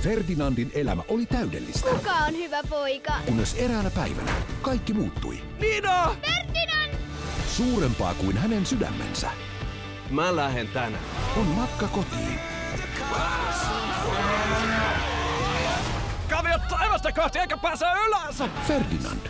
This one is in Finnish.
Ferdinandin elämä oli täydellistä, Kuka on hyvä poika? kunnes eräänä päivänä kaikki muuttui. Nina! Ferdinand! Suurempaa kuin hänen sydämensä Mä lähden tänään. on matka kotiin. Kaviot taivasta kohti eikä pääse ylös! Ferdinand,